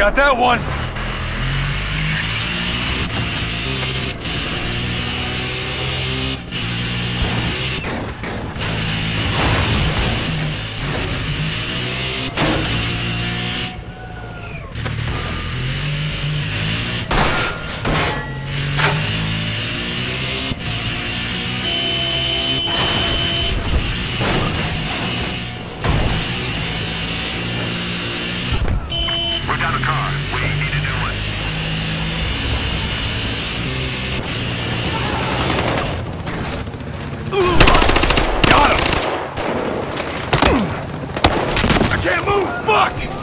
got that one. Fuck!